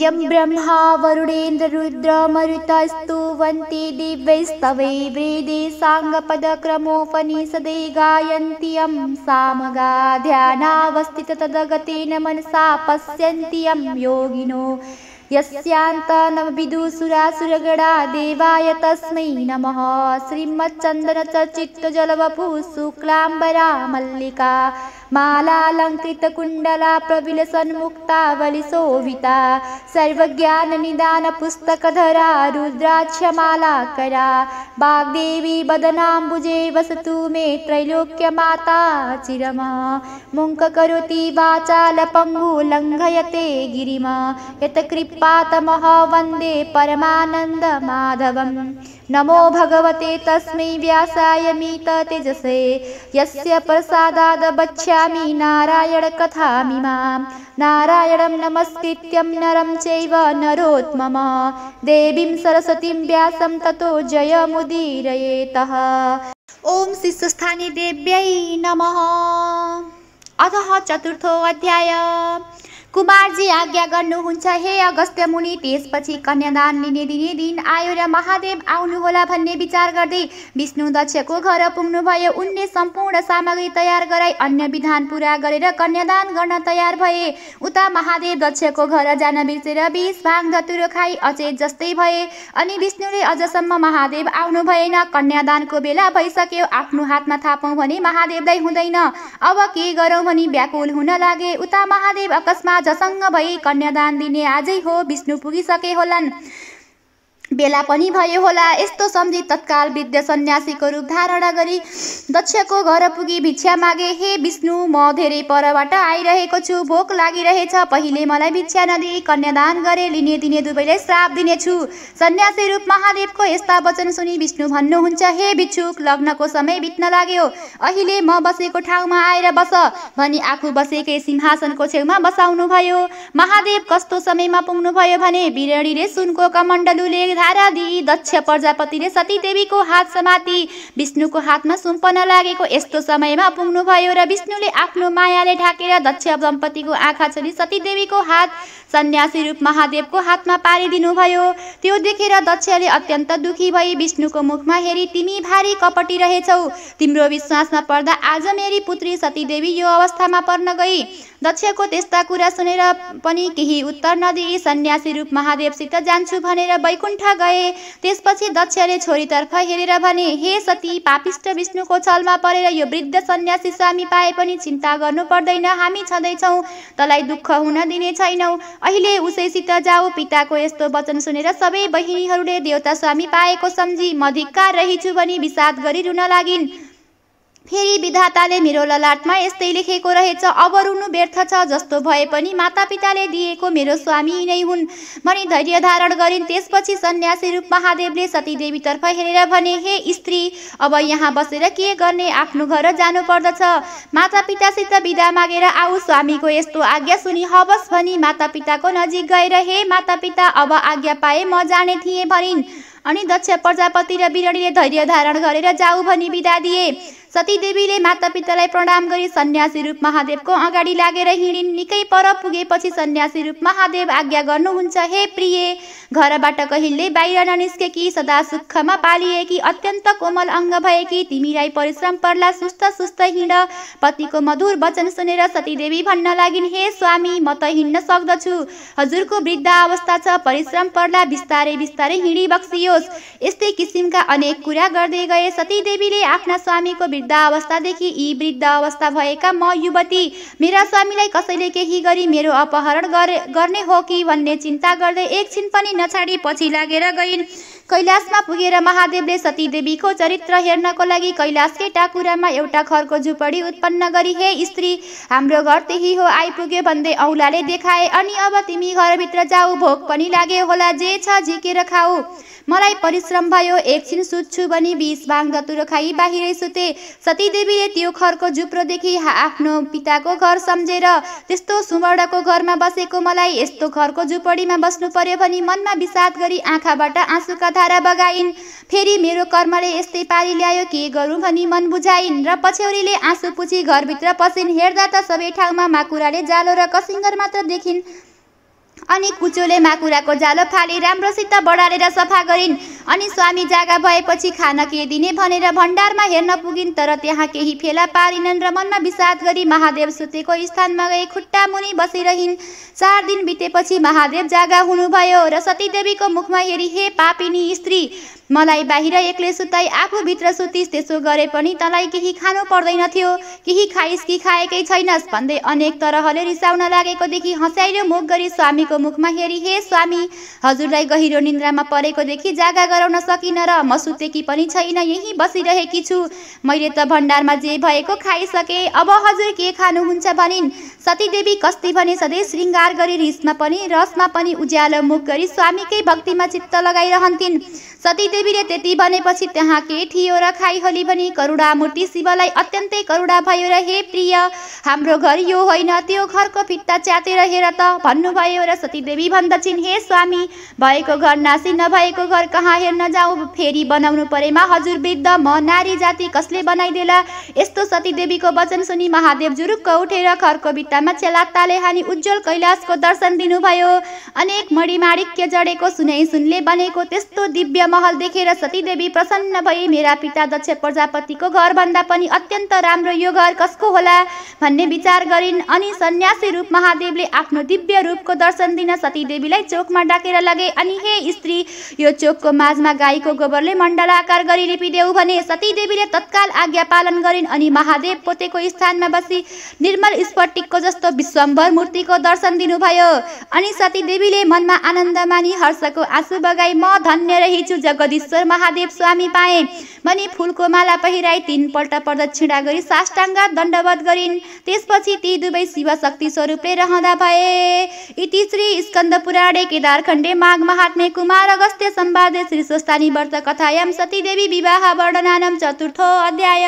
यं ब्रह्मा वरुणेन्द्ररुद्रमरुतस्तुवन्ति दिव्यैस्तवै वेदे साङ्गपदक्रमोपनिषदे गायन्ति यं सामगा ध्यानावस्थित तदगतेन मनसा पश्यन्ति यं योगिनो यस्यान्तनविदुसुरासुरगणा देवाय तस्मै नमः श्रीमच्चन्द्रचचित्तजलवपु शुक्लाम्बरा मल्लिका मालालङ्कृतकुण्डला प्रविलसन्मुक्ता बलिशोभिता सर्वज्ञाननिदानपुस्तकधरा रुद्राक्षमालाकरा वाग्देवी वदनाम्बुजे वसतु मे त्रैलोक्यमाता चिरमा मुङ्ककरोति वाचालपङ्गु लङ्घयते गिरिमा यत्कृपातमः वन्दे परमानन्दमाधवम् नमो भगवते तस्मै व्यासाय मीत तेजसे, यस्य प्रसादाद् वक्ष्यामि नारायणकथामिमां नारायणं नमस्कृत्यं नरं चैव नरोत्मम। देवीं सरस्वतीं व्यासं ततो जयमुदीरयेतः। ॐ शिष्यस्थाने देव्यै नमः। अतः चतुर्थो अध्याय। कुमारजी आज्ञा गर्नुहुन्छ हे अगस्त्य मुनि त्यसपछि कन्यादान लिने दिने दिन आयो र महादेव आउनुहोला भन्ने विचार गर्दै विष्णु दक्षको घर पुग्नुभयो। उनले सम्पूर्ण सामग्री तयार गराई अन्य विधान पुरा गरेर कन्यादान गर्न तयार भए। उता महादेव दक्षको घर जान बिर्सेर बिस भाङ धतुरो खाई अचेत जस्तै भए। अनि विष्णुले अझसम्म महादेव आउनु भएन। कन्यादानको बेला भइसक्यो। आफ्नो हातमा थापौँ भने महादेवलाई हुँदैन। अब के गरौँ भनी व्याकुल हुन लागे। उता महादेव अकस्मात जसँग भई कन्यादान दिने आजै हो विष्णु पुगिसके होलान्। बेला पनि भयो होला। यस्तो सम्झी तत्काल वृद्ध सन्यासीको रूप धारणा गरी दक्षको घर पुगी भिक्षा मागे हे विष्णु म धेरै परबाट आइरहेको छु। भोक लागिरहेछ। पहिले मलाई भिक्षा नदिई कन्यादान गरे लिने दिने दुवैलाई श्राप दिनेछु सन्यासी रूप महादेवको यस्ता वचन सुनि विष्णु भन्नुहुन्छ हे भिक्षुक लग्नको समय बित्न लाग्यो। अहिले म बसेको ठाउँमा आएर बस भनी आफू बसेकै सिंहासनको छेउमा बसाउनु भयो महादेव कस्तो समयमा पुग्नुभयो भने बिरणीले सुनको कमण्डलुले दिई दक्ष प्रजापतिले सतीदेवीको हात समाति। विष्णुको हातमा सुम्पन लागेको यस्तो समयमा पुग्नुभयो र विष्णुले आफ्नो मायाले ढाकेर दक्ष दम्पतिको आँखा छली सतीदेवीको हात सन्यासी रूप महादेवको हातमा पारिदिनुभयो। त्यो देखेर दक्षले अत्यन्त दुखी भई विष्णुको मुखमा हेरी तिमी भारी कपटी रहेछौ। तिम्रो विश्वासमा पर्दा आज मेरी पुत्री सतीदेवी यो अवस्थामा पर्न गई। दक्षको त्यस्ता कुरा सुनेर पनि केही उत्तर नदिई सन्यासी रूप महादेवसित जान्छु भनेर वैकुण्ठ गए। त्यसपछि दक्षले छोरीतर्फ हेरेर भने हे सती पापिष्ट विष्णुको छलमा परेर यो वृद्ध सन्यासी स्वामी पाए पनि चिन्ता गर्नु पर्दैन हामी छँदैछौँ तँलाई दुःख हुन दिने छैनौ। अहिले उसैसित जाऊ पिताको यस्तो वचन सुनेर सबै बहिनीहरूले देवता स्वामी पाएको सम्झी म धिक्कार रहिछु भनी विषाद गरी रुन लागिन्। फेरि विधाताले मेरो ललाटमा यस्तै लेखेको रहेछ अब रुनु व्यर्थ छ जस्तो भए पनि मातापिताले दिएको मेरो स्वामी नै हुन्। भनी धैर्य धारण गरिन्। त्यसपछि सन्यासी रूप महादेवले सतीदेवीतर्फ हेरेर भने हे स्त्री अब यहाँ बसेर के गर्ने? आफ्नो घर जानु पर्दछ मातापितासित बिदा मागेर आऊ स्वामीको यस्तो आज्ञा सुनि हवस् भनी मातापिताको नजिक गएर हे मातापिता अब आज्ञा पाए म जाने थिएँ भनिन्। अनि दक्ष प्रजापति र बिरणीले धैर्य धारण गरेर जाऊ भनी बिदा दिए। सतीदेवीले मातापितालाई प्रणाम गरी सन्यासी रूप महादेवको अगाडि लागेर हिँडिन्। निकै पर पुगेपछि सन्यासी रूप महादेव आज्ञा गर्नुहुन्छ हे प्रिय घरबाट कहिले बाहिर ननिस्केकी सदा सुखमा पालिएकी अत्यन्त कोमल अङ्ग भएकी तिमीलाई परिश्रम पर्ला सुस्त सुस्त हिँड। पतिको मधुर वचन सुनेर सतीदेवी भन्न लागिन् हे स्वामी म त हिँड्न सक्दछु। हजुरको वृद्ध अवस्था छ परिश्रम पर्ला बिस्तारै बिस्तारै हिँडी बक्सियोस् यस्तै किसिमका अनेक कुरा गर्दै गए सतीदेवीले आफ्ना स्वामीको वृद्ध अवस्थादेखि यी वृद्ध अवस्था भएका म युवती मेरा स्वामीलाई कसैले केही गरी मेरो अपहरण गरे गर्ने हो कि भन्ने चिन्ता गर्दै एकछिन पनि नछाडी पछि लागेर गइन्। कैलाशमा पुगेर महादेवले सतीदेवीको चरित्र हेर्नको लागि कैलाशकै टाकुरामा एउटा खरको झुपडी उत्पन्न गरी हे स्त्री हाम्रो घर त्यही हो आइपुग्यो भन्दै औलाले देखाए अनि अब तिमी घरभित्र जाऊ भोक पनि लाग्यो होला जे छ झिकेर खाऊ। मलाई परिश्रम भयो एकछिन सुत्छु भनी बिस भाङ धतुरो खाई बाहिरै सुते सतीदेवीले त्यो खरको झुप्रोदेखि आफ्नो पिताको घर सम्झेर त्यस्तो सुवर्णको घरमा बसेको मलाई यस्तो खरको झुपडीमा बस्नु पर्यो भनी मनमा विषाद गरी आँखाबाट आँसुका धारा बगाइन्। फेरि मेरो कर्मले यस्तै पारी ल्यायो के गरौँ भनी मन बुझाइन्। र पछ्यौरीले आँसु पुछी घरभित्र पसिन्। हेर्दा त सबै ठाउँमा माकुराले जालो र कसिङ्गर मात्र देखिन्। अनि कुचोले माकुराको जालो फाली राम्रोसित बढारेर सफा गरिन्। अनि स्वामी जागा भएपछि खान के दिने भनेर भण्डारमा हेर्न पुगिन् तर त्यहाँ केही फेला पारिनन् र मनमा विषाद गरी महादेव सुतेको स्थानमा गए खुट्टा मुनि बसिरहन्। चार दिन बितेपछि महादेव जागा हुनुभयो र सतीदेवीको मुखमा हेरी हे पापिनी स्त्री मलाई बाहिर एक्लै सुताई आफूभित्र सुतिस् त्यसो गरे पनि तँलाई केही खानु पर्दैन थियो। केही खाइस् कि खाएकै छैनस् भन्दै अनेक तरहले रिसाउन लागेको देखि हँस्याइलो मुख गरी स्वामीको मुखमा हेरी हे स्वामी हजुरलाई गहिरो निन्द्रामा परेको देखि जागा गराउन सकिनँ र म सुतेकी पनि छैन यहीँ बसिरहेकी छु। मैले त भण्डारमा जे भएको खाइसकेँ अब हजुर के खानुहुन्छ भनिन्। सतीदेवी कस्ती भने सधैँ श्रृङ्गार गरी रिसमा पनि रसमा पनि उज्यालो मुख गरी स्वामीकै भक्तिमा चित्त लगाइरहन्थिन्। सतीदेवीले त्यति भनेपछि त्यहाँ के थियो र खाइहोली भनी करुणामूर्ति शिवलाई अत्यन्तै करुणा भयो र हे प्रिय हाम्रो घर यो होइन त्यो घरको फित्ता च्यातेर हेर त भन्नुभयो र सतीदेवी भन्दछिन् हे स्वामी भएको घर नासी नभएको घर कहाँ हेर्न जाउँ फेरि बनाउनु परेमा हजुर वृद्ध म नारी जाति कसले बनाइदेला? यस्तो सतीदेवीको वचन सुनि महादेव जुरुक्क उठेर घरको भित्तामा चेलात्ताले हानी उज्जवल कैलाशको दर्शन दिनुभयो। अनेक मणिमाणिक्य जडेको सुनै सुनले बनेको त्यस्तो दिव्य महल देखेर सतीदेवी प्रसन्न भई मेरा पिता दक्ष प्रजापतिको घरभन्दा पनि अत्यन्त राम्रो यो घर कसको होला? भन्ने विचार गरिन्। अनि सन्यासी रूप महादेवले आफ्नो दिव्य रूपको दर्शन दिन सतीदेवीलाई चोकमा डाकेर लगे अनि हे स्त्री यो चोकको माझमा गाईको गोबरले मण्डलाकार गरी लिपिदेऊ भने सतीदेवीले तत्काल आज्ञा पालन गरिन् अनि महादेव पोतेको स्थानमा बसी निर्मल स्फटिकको जस्तो विश्वम्भर मूर्तिको दर्शन दिनुभयो। अनि सतीदेवीले मनमा आनन्द मानी हर्षको आँसु बगाई म धन्य रहेछु जगदीश्वर महादेव स्वामी पाए। भनी फुलको माला पहिराई तिनपल्ट प्रदक्षिणा गरी साष्टाङ्ग दण्डवत गरिन्। त्यसपछि ती दुवै शिव शक्ति स्वरूपले रहँदा भए। इति श्री स्कन्द पुराणे केदारखण्डे माघ महात्मे कुमार अगस्त्य सम्वादे श्री स्वस्तानी व्रत कथायाम सतीदेवी विवाह वर्णनानम चतुर्थो अध्याय।